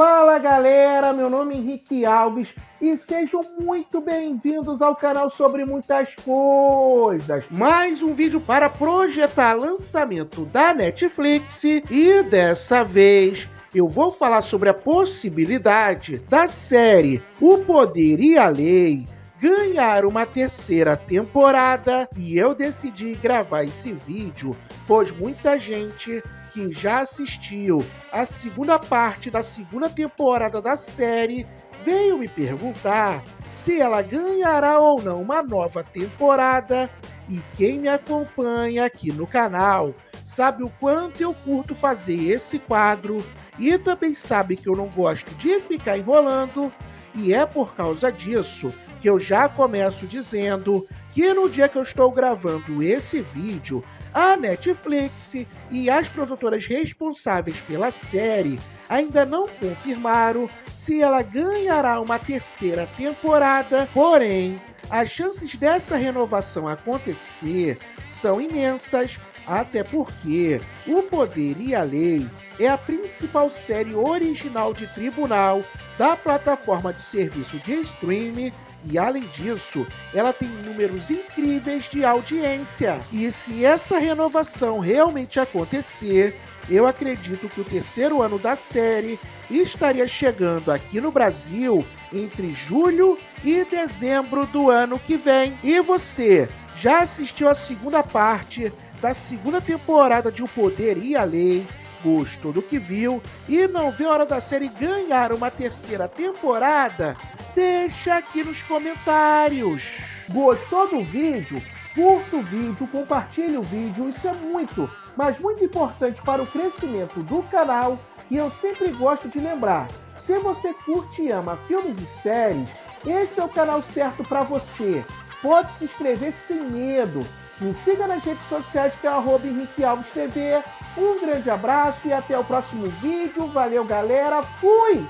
Fala galera, meu nome é Henrique Alves e sejam muito bem-vindos ao canal sobre muitas coisas. Mais um vídeo para projetar lançamento da Netflix e dessa vez eu vou falar sobre a possibilidade da série O Poder e a Lei ganhar uma terceira temporada e eu decidi gravar esse vídeo pois muita gente que já assistiu a segunda parte da segunda temporada da série veio me perguntar se ela ganhará ou não uma nova temporada. E quem me acompanha aqui no canal sabe o quanto eu curto fazer esse quadro e também sabe que eu não gosto de ficar enrolando, e é por causa disso que eu já começo dizendo que no dia que eu estou gravando esse vídeo, a Netflix e as produtoras responsáveis pela série ainda não confirmaram se ela ganhará uma terceira temporada, porém, as chances dessa renovação acontecer são imensas, até porque O Poder e a Lei é a principal série original de tribunal da plataforma de serviço de streaming e além disso, ela tem números incríveis de audiência. E se essa renovação realmente acontecer, eu acredito que o terceiro ano da série estaria chegando aqui no Brasil entre julho e dezembro do ano que vem. E você já assistiu a segunda parte da segunda temporada de O Poder e a Lei? Gostou do que viu e não vê a hora da série ganhar uma terceira temporada? Deixa aqui nos comentários. Gostou do vídeo? Curta o vídeo, compartilhe o vídeo, isso é muito, mas muito importante para o crescimento do canal. E eu sempre gosto de lembrar, se você curte e ama filmes e séries, esse é o canal certo para você. Pode se inscrever sem medo. Me siga nas redes sociais que é arroba Henrique Alves TV. Um grande abraço e até o próximo vídeo. Valeu, galera. Fui!